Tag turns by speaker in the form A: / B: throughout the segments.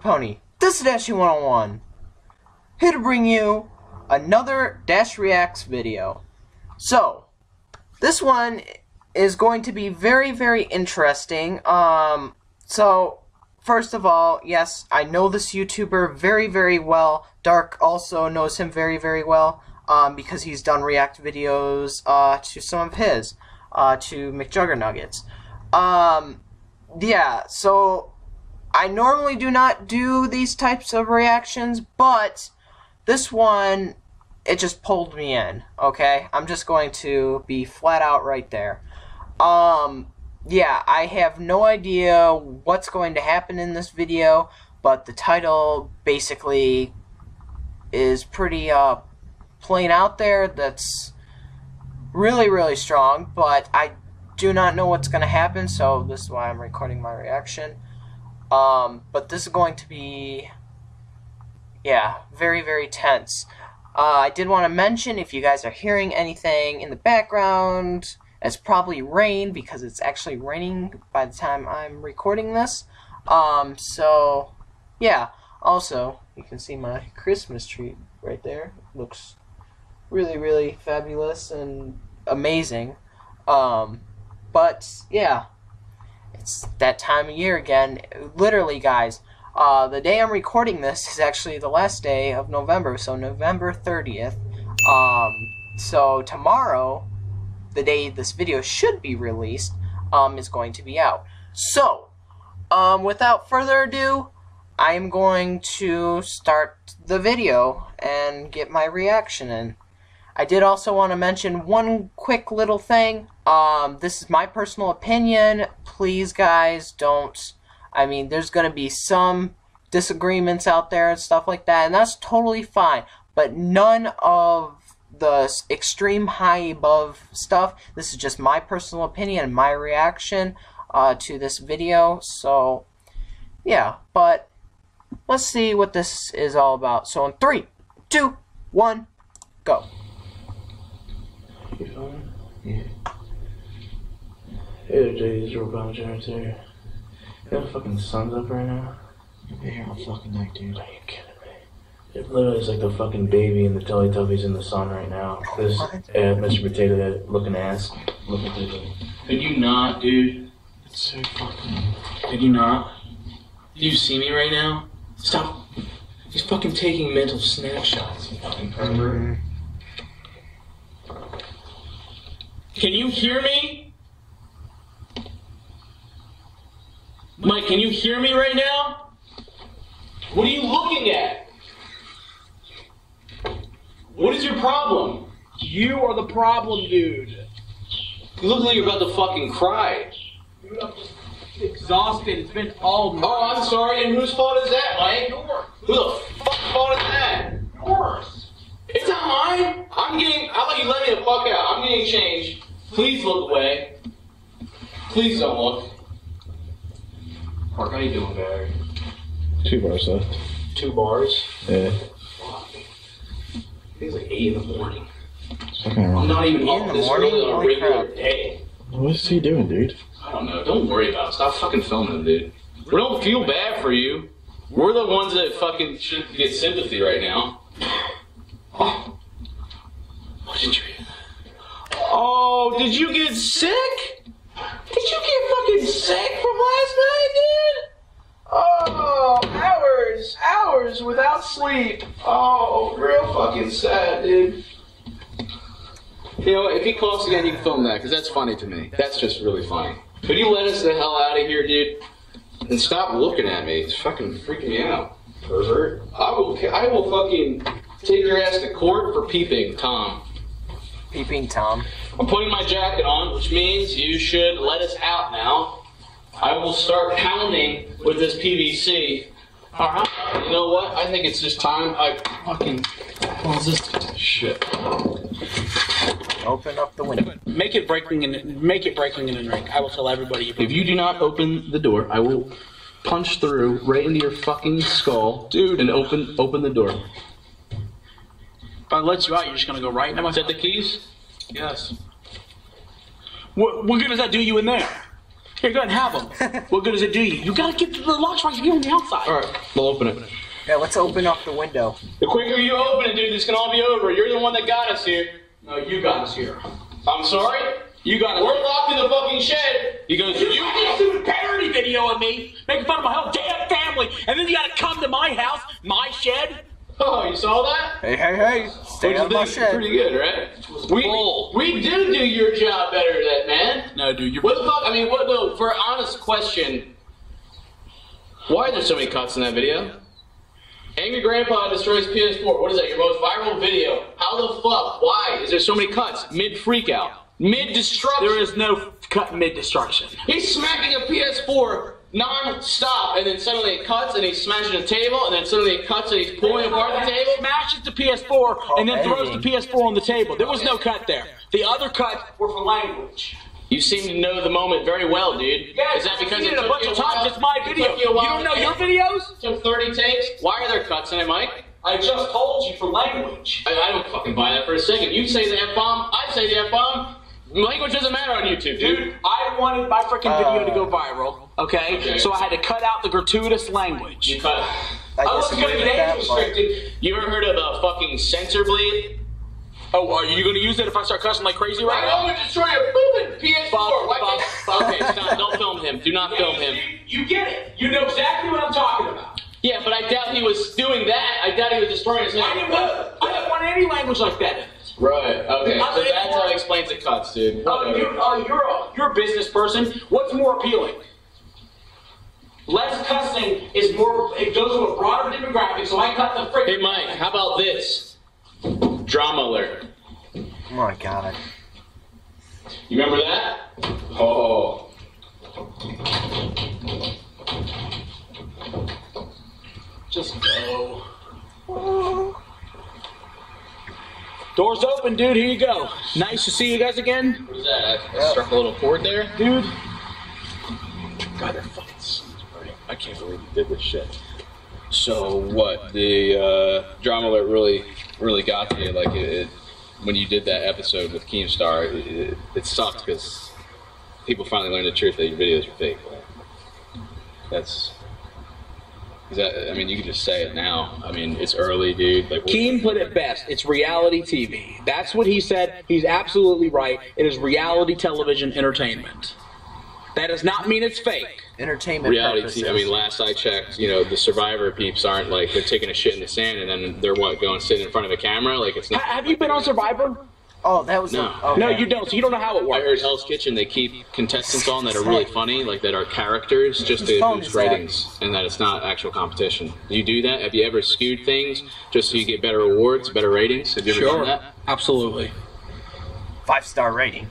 A: Pony. This is Dashie 101. Here to bring you another Dash Reacts video. So, this one is going to be very, very interesting. Um, so, first of all, yes, I know this YouTuber very, very well. Dark also knows him very, very well um, because he's done React videos uh, to some of his, uh, to McJuggernuggets. Um, yeah, so I normally do not do these types of reactions, but this one, it just pulled me in, okay? I'm just going to be flat out right there. Um, yeah, I have no idea what's going to happen in this video, but the title basically is pretty, uh, plain out there. That's really, really strong, but I do not know what's going to happen, so this is why I'm recording my reaction. Um, but this is going to be, yeah, very, very tense. Uh, I did want to mention if you guys are hearing anything in the background, it's probably rain because it's actually raining by the time I'm recording this. Um, so, yeah. Also, you can see my Christmas tree right there. Looks really, really fabulous and amazing. Um, but, yeah it's that time of year again. Literally, guys, uh, the day I'm recording this is actually the last day of November, so November 30th. Um, so tomorrow, the day this video should be released, um, is going to be out. So, um, without further ado, I'm going to start the video and get my reaction in. I did also want to mention one quick little thing. Um, this is my personal opinion. Please, guys, don't. I mean, there's going to be some disagreements out there and stuff like that, and that's totally fine. But none of the extreme high above stuff. This is just my personal opinion and my reaction uh, to this video. So, yeah, but let's see what this is all about. So, in three, two, one, go.
B: You filming? Yeah. Hey, Jay's real insurance here. You know, fucking sun's up right now.
C: You've been here all fucking night, dude.
B: Are you kidding me? It literally is like the fucking baby and the Teletubbies in the sun right now. This uh, Mr. Potato Head looking ass. Look at this. Could you not, dude?
C: It's so fucking.
B: Could you not? Do you see me right now? Stop. He's fucking taking mental snapshots, you fucking pervert. Can you hear me? Mike, can you hear me right now? What are you looking at? What is your problem?
D: You are the problem, dude.
B: You look like you're about to fucking cry.
D: Dude, I'm just exhausted. It's been all night.
B: Oh, I'm sorry, and whose fault is that, Mike? Who the fuck fault is that?
D: Yours.
B: It's not mine. I'm getting. How about you let me the fuck out? I'm getting changed. Please look away. Please don't look. Mark, how you doing, Barry?
C: Two bars left.
B: Two bars.
C: Yeah.
B: Fuck. It's like eight in the morning.
C: It's fucking
B: I'm not even
A: Eight
B: up
A: in the
B: this
A: morning?
B: early on a
A: Holy
B: regular
A: crap.
B: day.
C: What's he doing, dude?
B: I don't know. Don't worry about it. Stop fucking filming, dude. We don't feel bad for you. We're the ones that fucking should get sympathy right now. Oh. What did you hear? Oh, did you get sick? Did you get fucking sick from last night, dude? Oh, hours, hours without sleep. Oh, real fucking sad, dude. You know, if he coughs again, you can film that because that's funny to me. That's just really funny. Could you let us the hell out of here, dude? And stop looking at me. It's fucking freaking me out, pervert. I will, I will fucking take your ass to court for peeping, Tom.
A: Peeping Tom.
B: I'm putting my jacket on, which means you should let us out now. I will start pounding with this PVC. Alright. You know what? I think it's just time I fucking close this shit.
A: Open up the window.
D: Make it breaking and make it breaking in the drink. I will tell everybody. You
B: If you do not open the door, I will punch through right into your fucking skull,
D: Dude.
B: and open open the door.
D: if I let you out, you're just gonna go right into my.
B: Is that the keys?
D: Yes. What, what good does that do you in there? Here, go ahead and have them. what good does it do you? You gotta get the locks right here on the outside.
B: All right, we'll open it.
A: Yeah, let's open up the window.
B: The quicker you open it, dude, this can all be over. You're the one that got us here.
D: No, you got us here.
B: I'm sorry.
D: You got
B: We're locked in the fucking shed. He goes,
D: You
B: you.
D: made a parody video of me, making fun of my whole damn family, and then you gotta come to my house, my shed.
B: Oh, you saw that?
A: Hey, hey, hey! Stay
B: What'd
A: out of my
B: think?
A: shed.
B: Pretty good, right? We,
D: bull.
B: we do do your job better than that, man.
D: No, dude, you're.
B: What the fuck? I mean, what? No, for an honest question, why are there so many cuts in that video? Angry Grandpa destroys PS4. What is that? Your most viral video? How the fuck? Why is there so many cuts mid freakout, mid destruction?
D: There is no cut mid destruction.
B: He's smacking a PS4 non-stop, and then suddenly it cuts, and he's smashing a table, and then suddenly it cuts, and he's pulling apart the table.
D: Smashes the PS4 and then throws the PS4 on the table. There was no cut there. The other cuts were for language.
B: You seem to know the moment very well, dude.
D: Yeah,
B: is that because
D: I've
B: it
D: it a bunch
B: you
D: of times? It's my video.
B: you
D: You don't know your videos?
B: Took 30 takes. Why are there cuts in it, Mike?
D: I just told you for language.
B: I, I don't fucking buy that for a second. You say the F bomb, I say the F bomb. Language doesn't matter on YouTube, dude.
D: Dude, I wanted my freaking video to go uh, viral, okay?
B: Okay.
D: So I had to cut out the gratuitous language.
B: You cut.
A: I oh,
D: I wasn't gonna
A: disagree
D: age restricted.
B: You ever heard of a fucking censor bleed?
D: Oh, are you gonna use it if I start cussing like crazy right
B: I'm
D: now?
B: going to destroy a pooping PS4.
D: Fuck,
B: Why
D: fuck,
B: can't- Okay, stop. Don't film him. Do not film him.
D: You, you get it. You know exactly what I'm talking about.
B: Yeah, but I doubt he was doing that. I doubt he was destroying his
D: I didn't want, I didn't want any language like that.
B: Right. Okay.
D: I
B: So
D: think
B: that's
D: more-
B: how it explains the cuts, dude.
D: Oh, you, oh, uh, you're a you're a business person. What's more appealing? Less cussing is more. It goes to a broader demographic. So I cut the frick.
B: Hey, Mike. How about this? Drama alert.
A: Oh my god.
B: You remember that? Oh.
D: Just go. Oh. Doors open, dude. Here you go. Nice to see you guys again,
B: What is that? I struck a little chord there.
D: dude.
C: God, that fucking. I can't believe you did this shit. So what? The uh, drama alert really, really got to you. Like it, it when you did that episode with Keemstar, it, it, it sucked because people finally learned the truth that your videos are fake. That's. Is that? I mean, you can just say it now. I mean, it's early, dude. Like,
D: Keem put it best. It's reality TV. That's what he said. He's absolutely right. It is reality television entertainment. That does not mean it's fake.
A: Entertainment
C: reality
A: purposes.
C: TV. I mean, last I checked, you know, the Survivor peeps aren't like they're taking a shit in the sand and then they're what going to sit in front of a camera. Like it's
D: Ha-
C: not.
D: have you been on Survivor?
A: Oh, that was
C: No.
A: A, okay.
D: No, you don't. So you don't know how it works.
C: I heard Hell's Kitchen they keep contestants on that are really funny, like that are characters, just to boost
A: is that?
C: ratings, and that it's not actual competition. Do you do that? Have you ever skewed things just so you get better awards, better ratings? Have you ever done that?
D: Absolutely.
A: Five star rating.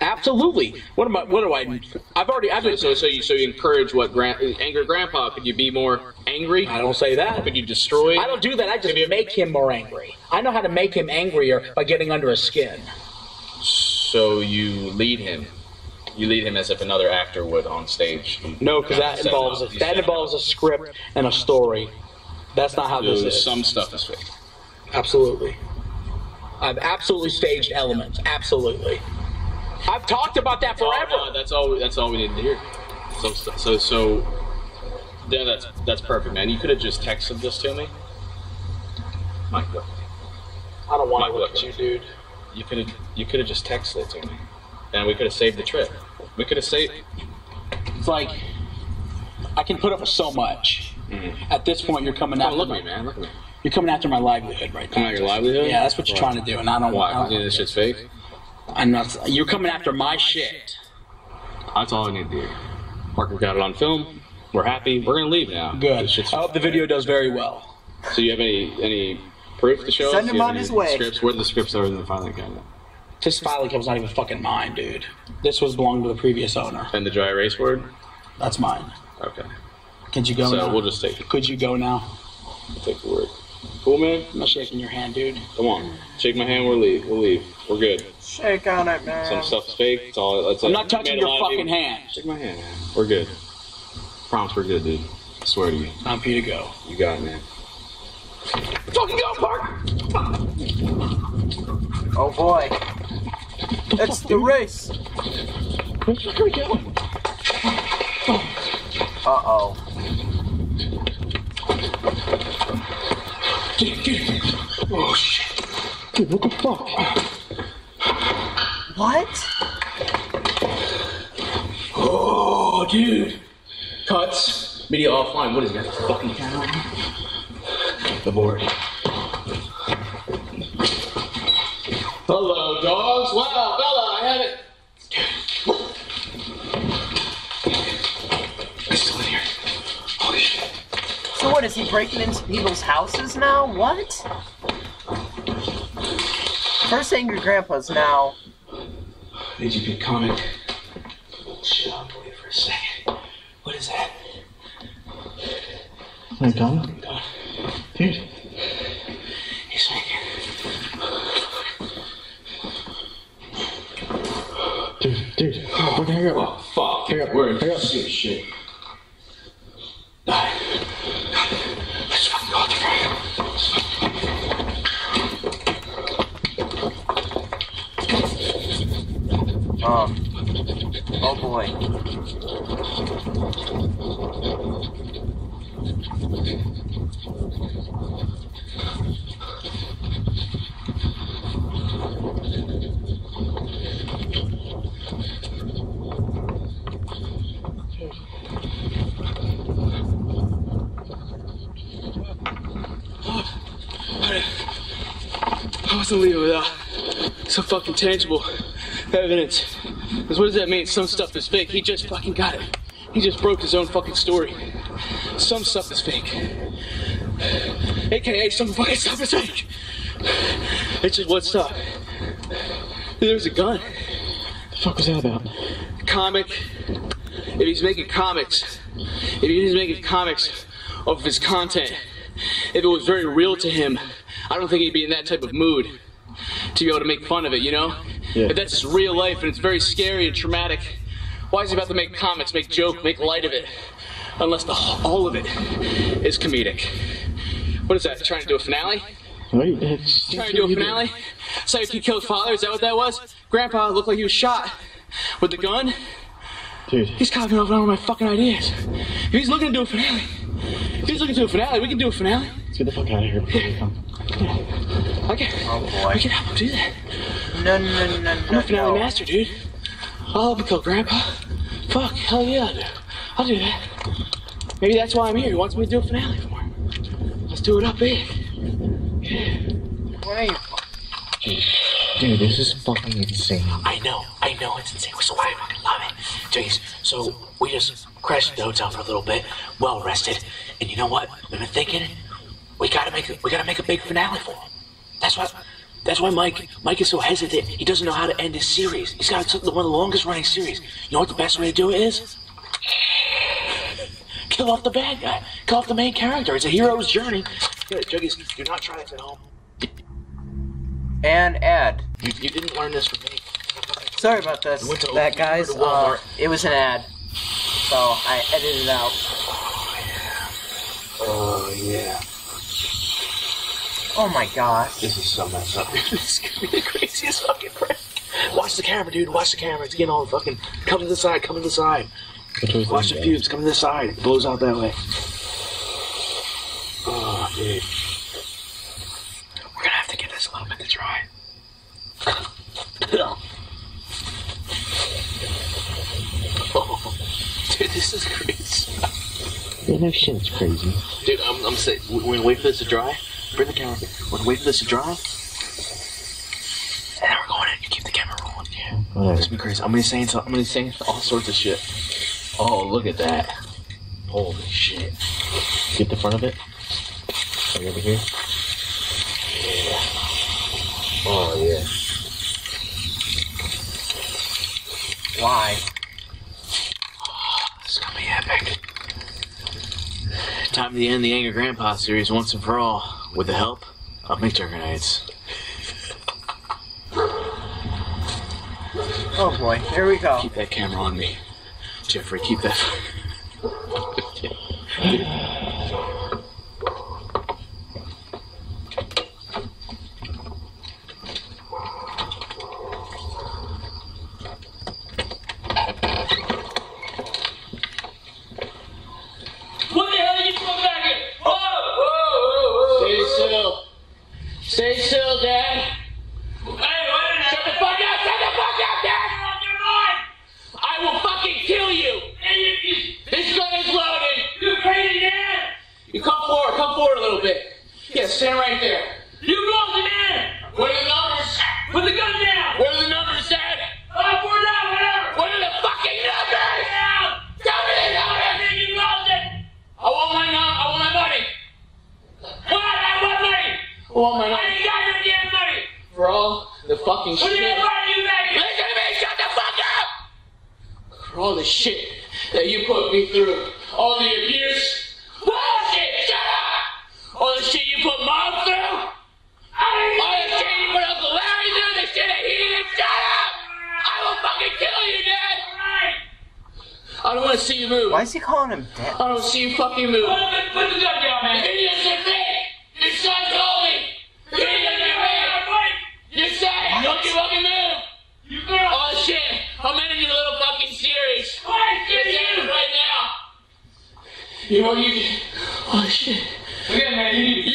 D: Absolutely. What am I? What do I? I've already. I've been.
C: So, so you so you encourage what gran- angry grandpa? Could you be more angry?
D: I don't say that.
C: Could you destroy?
D: I don't do that. I just make him more angry. I know how to make him angrier by getting under his skin.
C: So you lead him. You lead him as if another actor would on stage.
D: No, because that involves a, that involves a script and a story. That's not how this is.
C: some stuff is fake.
D: Absolutely. I've absolutely staged elements. Absolutely. Talked about that forever.
C: Oh, no, that's all. That's all we needed to hear. So, so, so, yeah, that's that's perfect, man. You could have just texted this to me. Mike, look,
D: I don't want
C: Mike,
D: to look at you, dude.
C: you could have you could have just texted it to me, and we could have saved the trip. We could have saved.
D: It's like I can put up with so much. Mm-hmm. At this point, you're coming
C: Oh,
D: after
C: look at
D: my,
C: me, man. Look at me.
D: You're coming after my livelihood right now.
C: Coming at your livelihood?
D: Yeah, that's what you're
C: Why?
D: trying to do, and I don't
C: Why?
D: want.
C: Because you know this shit's fake.
D: I'm not. You're coming after my shit.
C: That's all I need to hear. Parker got it on film. We're happy. We're gonna leave now.
D: Good. I hope the video does very well.
C: So you have any any proof to show
A: Send
C: us?
A: him
C: You have
A: on
C: any
A: his way.
C: Scripts. Where are the scripts are in the filing cabinet?
D: This filing cabinet's not even fucking mine, dude. This was belonged to the previous owner.
C: And the dry erase board.
D: That's mine.
C: Okay.
D: Could you go
C: So
D: now?
C: we'll just take it.
D: Could you go now?
C: We'll take the word. Cool, man.
D: I'm not shaking your hand, dude.
C: Come on. Shake my hand. We'll leave. We'll leave. We're good.
A: Shake on it, man.
C: Some stuff's fake. It's all. That's
D: I'm
C: it.
D: not touching your fucking
C: people-
D: hand.
C: Shake my hand, man. We're good. Promise we're good, dude. I swear to you.
D: Time for you to go.
C: You got it, man.
D: Fucking go, Park!
A: Oh boy. It's the race.
D: Where's we going?
A: Uh oh.
C: Get. Oh shit. Dude, what the fuck?
A: What?
B: Oh, dude. Cuts. Media offline. What is that? Fucking camera? The board. Hello, dogs. Wow, Bella,
A: what is he breaking into people's houses now? What? First angry grandpa's now.
B: Made you good comic. Shit, I'll wait for a second. What is that?
C: My gun?
B: God,
C: Dude.
A: Um. Oh boy.
B: I wasn't leaving without so fucking tangible evidence. Because what does that mean? Some stuff is fake. He just fucking got it. He just broke his own fucking story. Some stuff is fake. AKA some fucking stuff is fake. It's just what's up. There's a gun.
C: The fuck was that about?
B: Comic. If he's making comics, if he's making comics of his content, if it was very real to him, I don't think he'd be in that type of mood to be able to make fun of it, you know?
C: Yeah.
B: If that's just real life and it's very scary and traumatic, why is he about to make comics, make joke, make light of it? Unless the all of it is comedic. What is that? Trying to do a finale?
C: Wait, it's
B: Trying to do a finale? Psycho killed father, is that what that was? Grandpa looked like he was shot with the gun.
C: Dude.
B: He's copying off all my fucking ideas. If he's looking to do a finale, if he's looking to do a finale, we can do a finale.
C: Let's get the fuck out of here before they come.
B: Okay.
A: Oh boy.
B: We can help him do that.
A: No, no, no,
B: I'm a finale
A: no.
B: master, dude. I'll help you kill Grandpa. Fuck, hell yeah, I'll do. I'll do that. Maybe that's why I'm here. He wants me to do a finale for him. Let's do it up eh? big.
A: What are you?
C: Dude, this is fucking insane.
E: I know, I know it's insane, which is why I fucking love it. Jeez, so we just crashed the hotel for a little bit, well rested, and you know what? We've been thinking we gotta make a, we gotta make a big finale for him. That's why that's why Mike Mike is so hesitant. He doesn't know how to end his series. He's got one of the longest running series. You know what the best way to do it is? Kill off the bad guy. Kill off the main character. It's a hero's journey. Yeah, Juggies, do not try this at home.
A: And ad.
E: You, you didn't learn this from me.
A: Sorry about this. That guys, uh, it was an ad. So I edited it out.
E: Oh yeah.
A: Oh my gosh.
E: This is so messed up. this is gonna be the craziest fucking prank. Watch the camera, dude. Watch the camera. It's getting all fucking. Come to the side. Come to the side. Watch the pubes. Come to the side. It blows out that way. Oh, dude. We're gonna have to get this a little bit to dry. Oh, dude, this is crazy.
C: Yeah, no shit, it's crazy.
E: Dude, I'm, I'm saying, we're gonna wait for this to dry. Bring the camera. We're gonna wait for this to dry. And then we're going in. You keep the camera rolling. Yeah.
C: Oh, Whatever.
E: This be crazy. I'm gonna be saying so, I'm gonna be saying all sorts of shit. Oh, look at that. Holy shit.
C: Get the front of it. Like over here. Yeah.
E: Oh yeah.
A: Why?
E: This is gonna be epic. Time to end the Angry Grandpa series once and for all with the help of McJuggernuggets.
A: Oh boy. Here we go.
E: Keep that camera on me. Jeffrey, keep that.
B: still. Stay still, Dad.
E: Hey, wait a minute.
B: Shut the fuck up! Shut the fuck up, Dad!
E: You're on your mind.
B: I will fucking kill you!
E: Hey, you, you,
B: This gun is loaded!
E: you crazy man.
B: You come forward, a little bit. Yeah, stand right there.
E: You go to man.
B: What are the numbers?
E: Put the gun down.
B: What are the numbers, Dad?
E: Up or down, whatever.
B: What are the fucking numbers?
E: Down.
B: Tell me the numbers!
E: Then you lost it.
B: I want my num- I want my money.
E: What? I want money.
B: I want my
E: I
B: money.
E: ain't got your damn money.
B: For all the fucking
E: Put
B: shit.
E: your money you making.
B: Listen to me, shut the fuck up! For all the shit that you put me through, all the abuse, I don't want to see you move.
A: Why is he calling him dad?
B: I don't see you fucking move.
E: Put, the- gun down, man.
B: Videos are fake! Your son told me! Videos are fake! Your son! Don't you fucking move!
E: You girl.
B: Oh shit! I'm in your little fucking series.
E: Wait,
B: It's
E: you.
B: right now. You know you. Oh shit!
E: Again, man, you need to.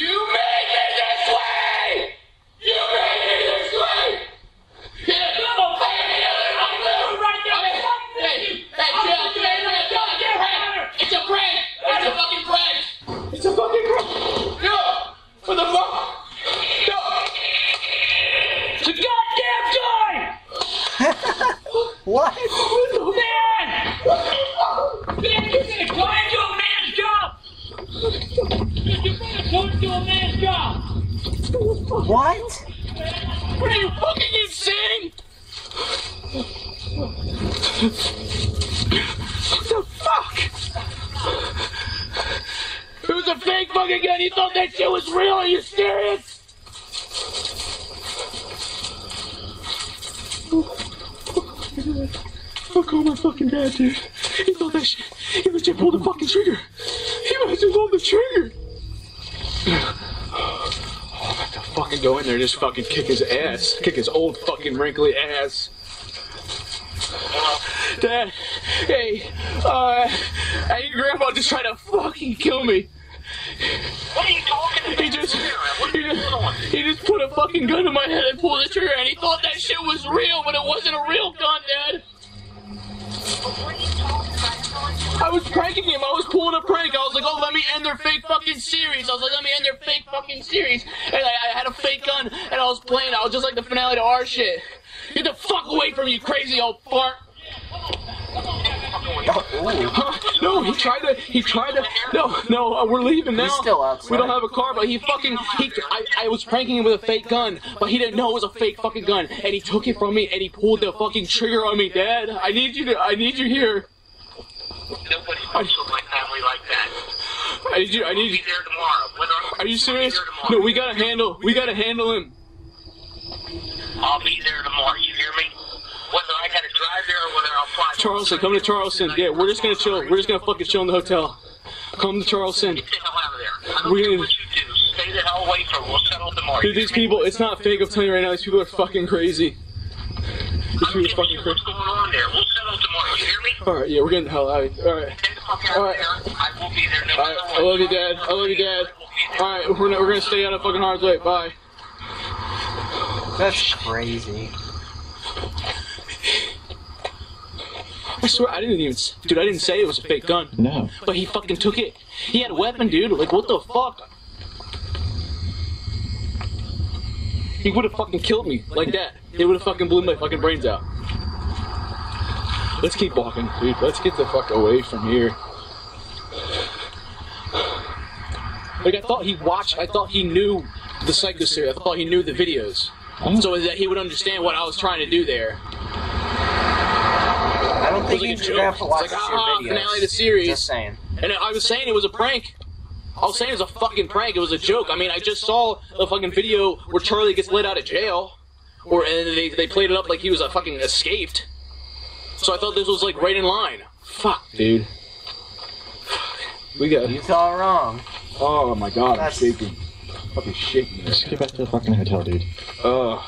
B: The fuck? It was a fake fucking gun. You thought that shit was real? Are you serious? I'll call my fucking dad, dude. He thought that shit. He legit pulled the fucking trigger. He must have pulled the trigger. I'm about to fucking go in there and just fucking kick his ass. Kick his old fucking wrinkly ass. Dad, hey, uh, hey, your grandpa just tried to fucking kill me.
E: What are you talking about?
B: He just, he just, he just put a fucking gun in my head and pulled the trigger, and he thought that shit was real, but it wasn't a real gun, Dad. I was pranking him. I was pulling a prank. I was like, oh, let me end their fake fucking series. I was like, let me end their fake fucking series. And I, I had a fake gun, and I was playing. I was just like the finale to our shit. Get the fuck away from me, you crazy old fart. Huh? No, he tried to. He tried to. No, no, uh, we're leaving now.
A: He's still outside.
B: We don't have a car, but he fucking. He. I, I was pranking him with a fake gun, but he didn't know it was a fake fucking gun, and he took it from me, and he pulled the fucking trigger on me, Dad. I need you to. I need you here.
E: Nobody fucks with my family like that.
B: I need you. I need
E: Be
B: you.
E: there tomorrow.
B: Are you serious?
E: Be there tomorrow.
B: No, we gotta handle. We gotta handle him.
E: I'll be there tomorrow. You hear me? Whether I gotta
B: Charleston, come to Charleston. Yeah, we're just gonna chill. We're just gonna fucking chill in the hotel. Come to Charleston.
E: Get the hell out of there.
B: We-
E: what.
B: Dude, these people, it's not fake. I'm telling you right now, these people are fucking crazy. These people are fucking crazy.
E: what's going on there. We'll settle tomorrow. You hear me?
B: Alright, yeah, we're getting the hell out of here.
E: Fuck out
B: All right.
E: I will be there.
B: I love you, Dad. I love you, Dad.
E: There.
B: Alright, we're, we're gonna stay out of fucking harm's Way. Bye.
A: That's crazy.
B: I swear, I didn't even. Dude, I didn't say it was a fake gun.
F: No.
B: But he fucking took it. He had a weapon, dude. Like, what the fuck? He would have fucking killed me like that. He would have fucking blew my fucking brains out. Let's keep walking, dude. Let's get the fuck away from here. Like, I thought he watched, I thought he knew the Psycho series. I thought he knew the videos. So that he would understand what I was trying to do there.
A: I think
B: like
A: you
B: a
A: should
B: joke.
A: have to watch
B: It's like, ah,
A: videos.
B: finale of the series.
A: Just saying.
B: And I was saying it was a prank. I was saying it was a fucking prank. It was a joke. I mean, I just saw a fucking video where Charlie gets let out of jail, or and they they played it up like he was a fucking escaped. So I thought this was like right in line. Fuck, dude. We got.
A: You thought wrong.
B: Oh my god, I'm
A: That's-
B: shaking. Fucking shaking.
F: Just get back to the fucking hotel, dude.
B: Ugh.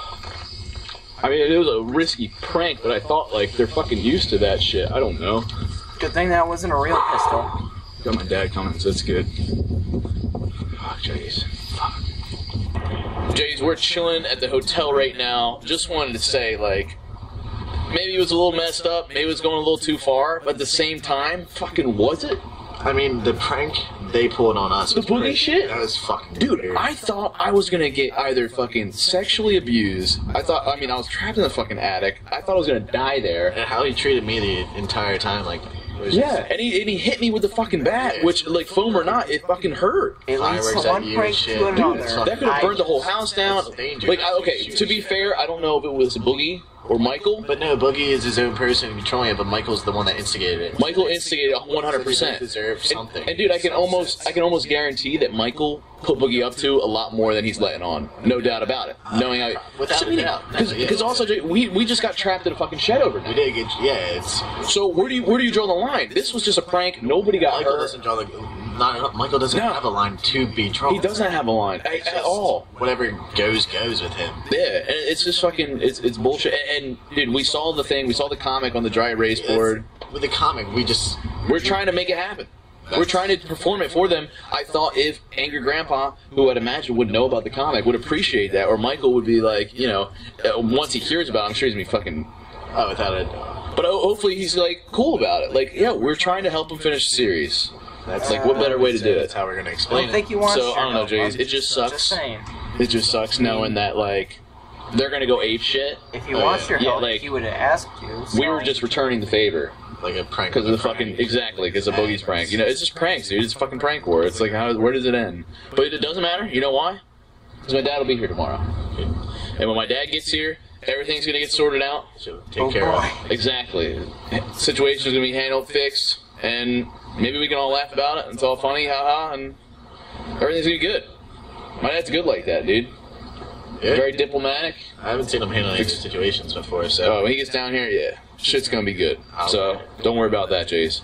B: I mean, it was a risky prank, but I thought like they're fucking used to that shit. I don't know.
A: Good thing that wasn't a real pistol.
B: Got my dad coming, so it's good. Oh, jeez. Jays, we're chilling at the hotel right now. Just wanted to say, like, maybe it was a little messed up, maybe it was going a little too far, but at the same time, fucking was it?
F: I mean, the prank they pulled on us.
B: The
F: was
B: boogie
F: great.
B: shit?
F: That was fucking
B: Dude,
F: weird.
B: I thought I was gonna get either fucking sexually abused. I thought, I mean, I was trapped in the fucking attic. I thought I was gonna die there.
F: And how he treated me the entire time, like,
B: Yeah,
F: just
B: and he, and he hit me with the fucking bat, which, like, foam or not, it fucking hurt.
A: It leads
F: Fireworks at
A: one
F: you
A: prank
F: shit.
A: to
F: Dude,
A: another.
F: it's
B: That could have burned the whole house down. Like, I, okay, to be fair, I don't know if it was Boogie or Michael.
F: But no, Boogie is his own person controlling it, but Michael's the one that instigated it.
B: Michael instigated 100%.
F: deserves something.
B: And, and dude, I can almost I can almost guarantee that Michael put Boogie up to a lot more than he's letting on. No doubt about it. Uh, Knowing how
F: Without a doubt.
B: because also we we just got trapped in a fucking shed
F: We
B: overnight.
F: did get, yeah, it's.
B: So where do you where do you draw the line? This was just a prank. Nobody got
F: Michael
B: hurt.
F: doesn't draw the. Not, Michael doesn't
B: No.
F: have a line to be drawn.
B: He doesn't have a line at, at all.
F: Whatever goes, goes with him.
B: Yeah, and it's just fucking it's it's bullshit. And, and dude, we saw the thing. We saw the comic on the dry erase board.
F: With the comic, we just.
B: We're trying to make it happen. We're trying to perform it for them. I thought if Angry Grandpa, who I'd imagine would know about the comic, would appreciate that, or Michael would be like, you know, uh, once he hears about it, I'm sure he's gonna be fucking.
F: Oh, without a.
B: But hopefully he's like cool about it. Like, yeah, we're trying to help him finish the series.
F: That's
B: Like, what better way to do it?
F: That's how we're gonna
A: I
F: explain
A: don't think
F: it.
A: he wants
B: So, I don't know,
A: help.
B: Jays. It just sucks.
A: Just saying.
B: It just sucks knowing that like they're gonna go ape shit.
A: If he
F: Oh,
A: wants
F: yeah.
A: your
B: Yeah,
A: help,
B: like,
A: he would have asked you.
B: We were
A: so-
B: just returning the favor
F: Like a prank.
B: because of the fucking exactly because of Boogie's prank. You know, it's just pranks, dude. It's a fucking prank war. It's like how where does it end? But it doesn't matter. You know why? Because my dad will be here tomorrow, and when my dad gets here, everything's gonna get sorted out.
F: So take
A: Oh
F: care
A: boy.
F: of.
B: Exactly. Situation's gonna be handled, fixed, and maybe we can all laugh about it. It's all funny, haha, and everything's gonna be good. My dad's good like that, dude.
F: Yeah.
B: Very diplomatic.
F: I haven't seen him handle any situations before, so.
B: Oh, when he gets down here, yeah, shit's gonna be good. So don't worry about that, Jace.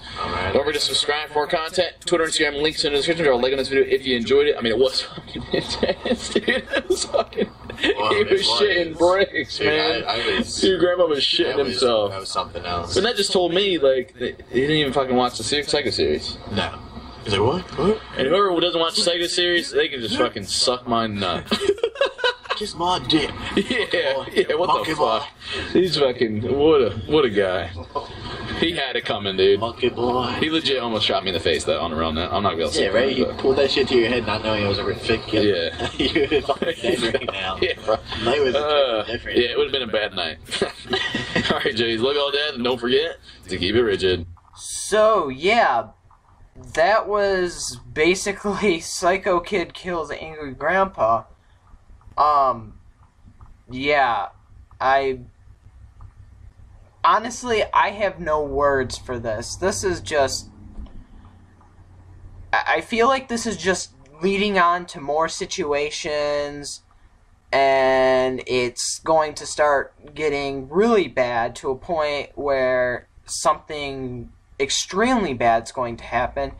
B: Don't forget to subscribe for more content. Twitter, Instagram, links in the description. Drop a like on this video if you enjoyed it. I mean, it was fucking intense, dude. It was fucking.
F: Well,
B: he was shitting bricks,
F: Dude,
B: man.
F: I- I was-
B: Dude, Grandma was shitting
F: was,
B: himself.
F: That was something else.
B: And that just told me, like, he didn't even fucking watch the Psycho Psycho series.
F: No. He's like, what? What?
B: And whoever doesn't watch the Psycho series, they can just fucking suck my nut.
F: Kiss my dick.
B: yeah, yeah, what
F: Monkey
B: the
F: boy.
B: fuck? He's fucking, what a, what a guy. He had it coming, dude.
F: Monkey boy.
B: He legit almost shot me in the face though on around that. I'm not gonna be able to
F: Yeah,
B: say
F: right? You pulled that shit to your head not knowing it was a thick kid.
B: Yeah.
F: you would fucking dead right now.
B: Yeah, bro.
F: Night was
B: Uh,
F: different.
B: yeah, it would have been a bad night. all right, Jays, look all that, and don't forget to keep it rigid.
A: So yeah, that was basically Psycho Kid kills Angry Grandpa. Um, yeah, I honestly I have no words for this. This is just. I feel like this is just leading on to more situations and it's going to start getting really bad to a point where something extremely bad's going to happen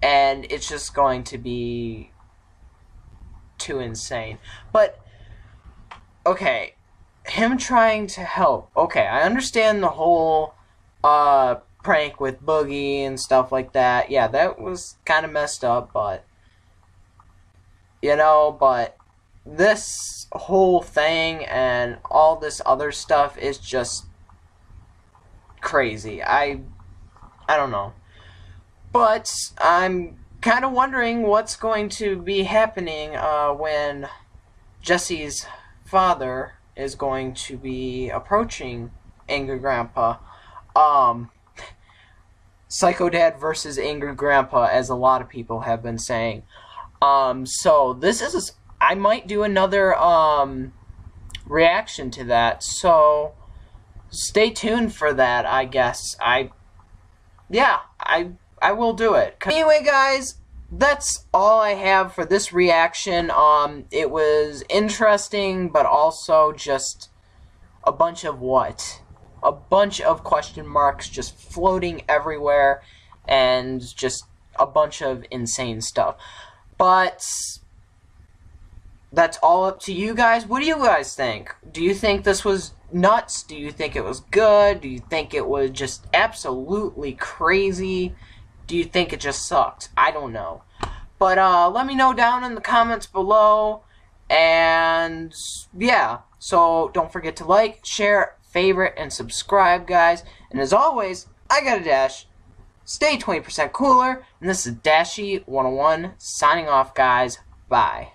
A: and it's just going to be too insane but okay him trying to help okay i understand the whole uh prank with boogie and stuff like that yeah that was kind of messed up but you know but this whole thing and all this other stuff is just crazy. I I don't know. But I'm kind of wondering what's going to be happening uh, when Jesse's father is going to be approaching Angry Grandpa. Um, Psycho Dad versus Angry Grandpa, as a lot of people have been saying. Um, so this is I might do another um reaction to that. So stay tuned for that, I guess. I yeah, I I will do it. Anyway, guys, that's all I have for this reaction. Um it was interesting but also just a bunch of what? A bunch of question marks just floating everywhere and just a bunch of insane stuff. But that's all up to you guys. What do you guys think? Do you think this was nuts? Do you think it was good? Do you think it was just absolutely crazy? Do you think it just sucked? I don't know. But uh, let me know down in the comments below. And yeah, so don't forget to like, share, favorite, and subscribe, guys. And as always, I got a dash. Stay 20% cooler. And this is Dashie 101 signing off, guys. Bye.